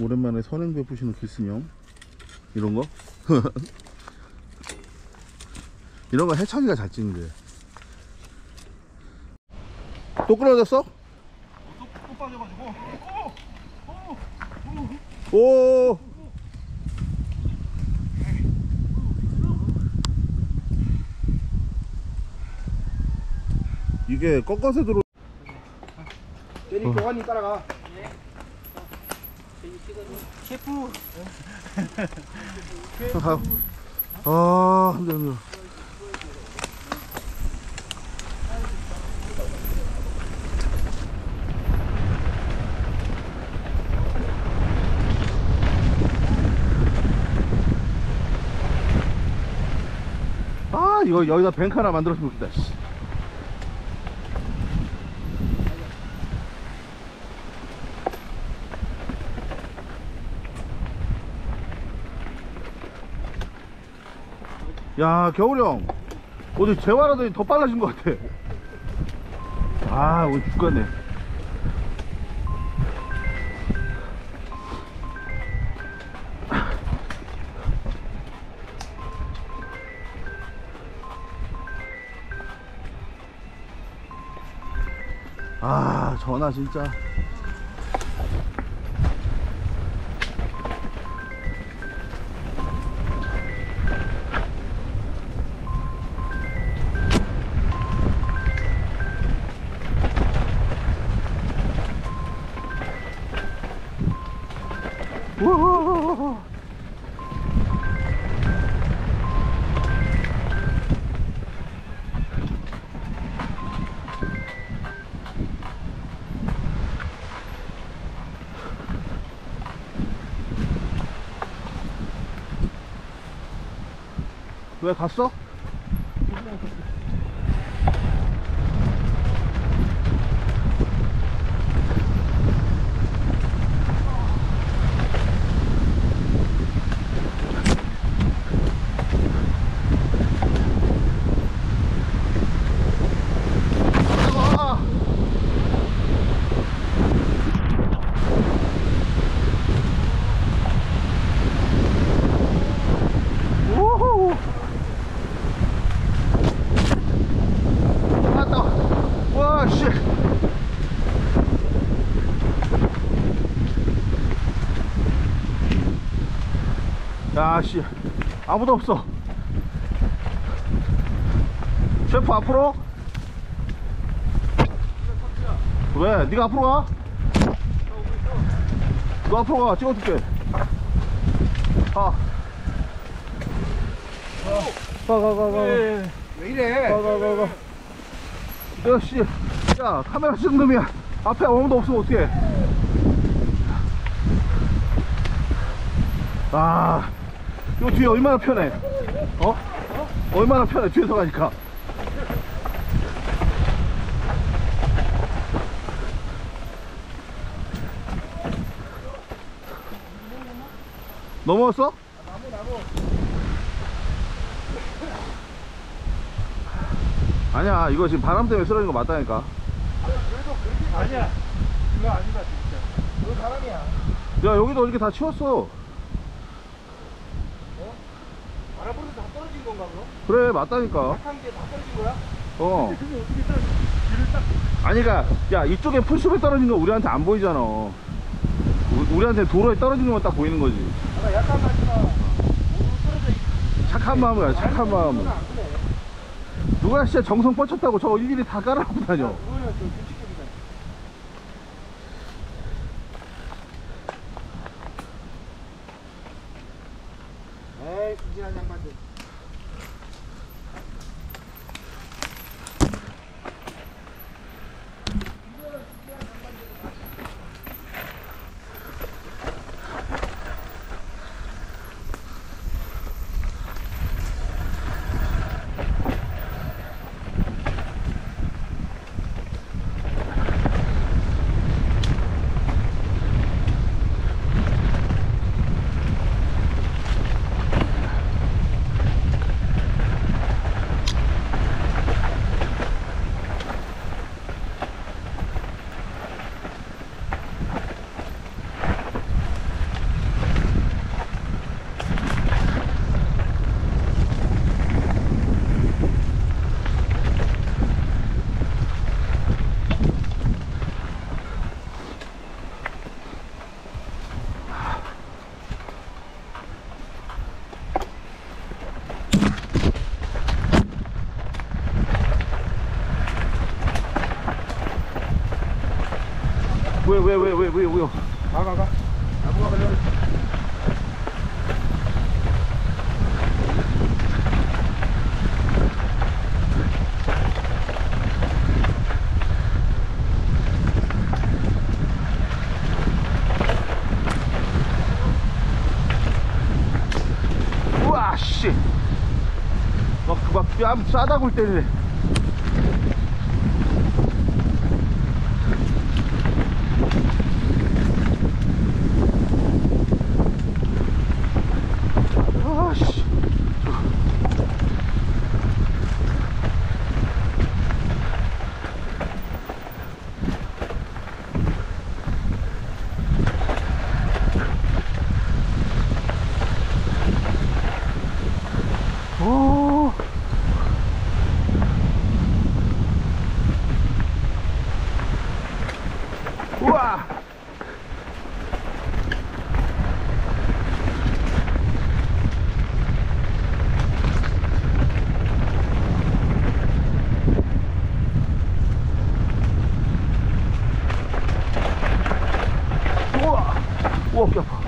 오랜만에 선행 베푸시는 길순형 이런 거? 이런 거 해창이가 잘 찍는데 또 끊어졌어? 또 빠져가지고. 오 이게 꺾어서 들어 제니 교관님 따라가. 셰프. 아 힘들어 힘들어 아 이거 여기다 뱅크 하나 만들었으면 좋겠다 야 겨울이 형. 어디 재활하더니 더 빨라진 것 같아. 아 오늘 죽겠네. 아 전화 진짜 왜 갔어? 아! 우후. 왔다. 와, 씨. 야, 씨. 아무도 없어. 셰프 앞으로? 왜? 네가 앞으로 가? 너 앞으로 가. 찍어줄게. 가. 가, 가, 가, 가. 왜 이래? 가, 가, 가, 가. 야, 씨. 야, 카메라 찍는 놈이야. 앞에 아무도 없으면 어떡해. 아, 이거 뒤에 얼마나 편해. 어? 얼마나 편해, 뒤에서 가니까. 넘어왔어? 아니야 이거 지금 바람 때문에 쓰러진 거 맞다니까 아니야. 그거 아니다 진짜. 너 사람이야. 야 여기도 이렇게 다 치웠어 바람불에서 다 떨어진 건가 그럼? 그래 맞다니까 한게 다 떨어진 거야? 어 그게 어떻게 떨어지? 길을 딱. 아니 그니까 야 이쪽에 풀숲에 떨어진 거 우리한테 안 보이잖아 우- 우리한테 도로에 떨어진 것만 딱 보이는 거지. 오늘 떨어져 있. 착한 마음이야 착한 그래. 누가 진짜 정성 뻗쳤다고 저거 일일이 다 깔아놓고 다녀 왜왜왜왜왜 왜요? 가, 가, 가. 나무가 걸려. 우와 씨. 막그막 뺨 싸다 굴 때리네. 아씨. 오. 우와. 우와. 우와, 배 아파.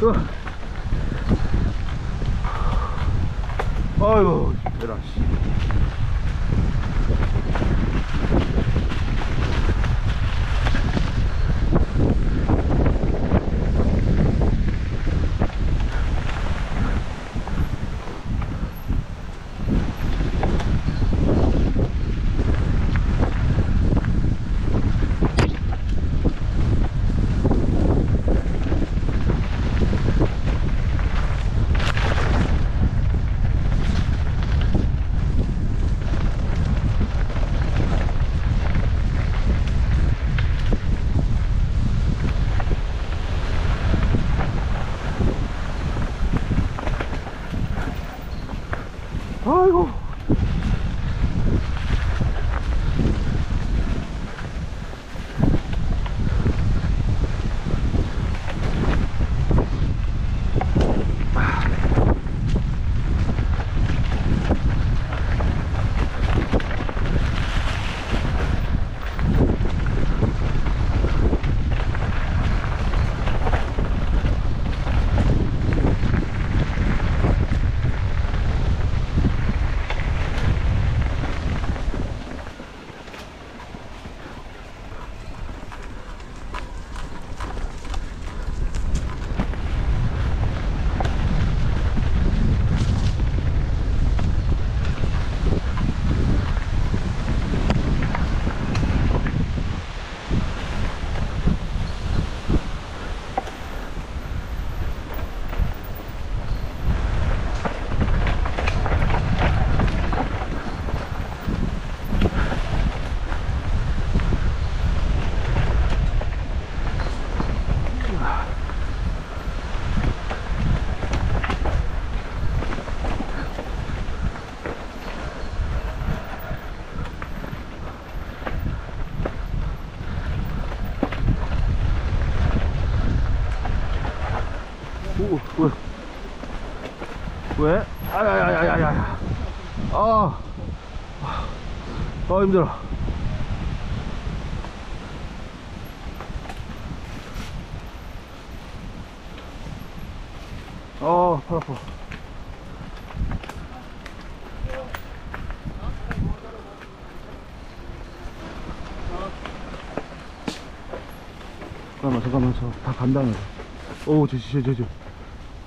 그. 아유, 대라 씨. 아이고. 오, 왜? 왜? 아야야야야야. 아, 아 힘들어. 아, 팔 아파. 잠깐만, 잠깐만, 저 다 간다네. 오, 저, 저, 저, 저.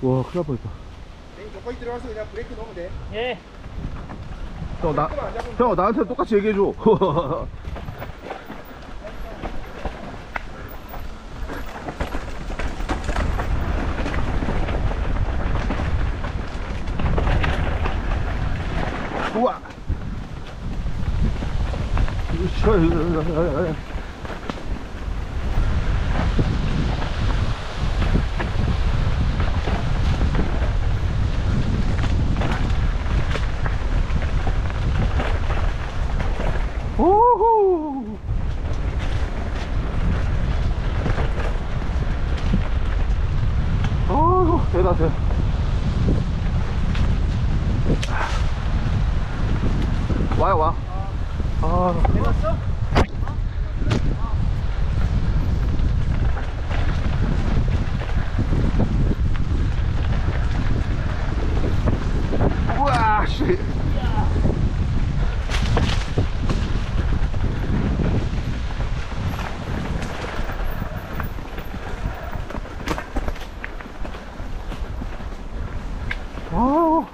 와, 큰일 날 뻔했다. 거기 들어가서 그냥 브레이크 넣으면 돼. 예. 형, 나, 형, 나한테 똑같이 얘기해줘. 우와. 으쌰. 오호. 아. 가세요. 와요, 와. 아, 내렸어? 우와, 씨. 아우.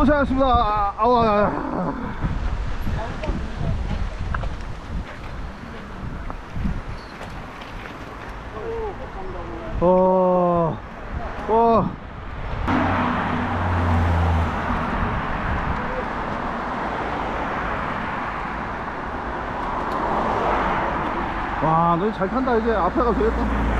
고생하셨습니다. 아, 아우, 아, 어, 어. 와, 너잘 탄다. 이제 앞에 가도 되겠다.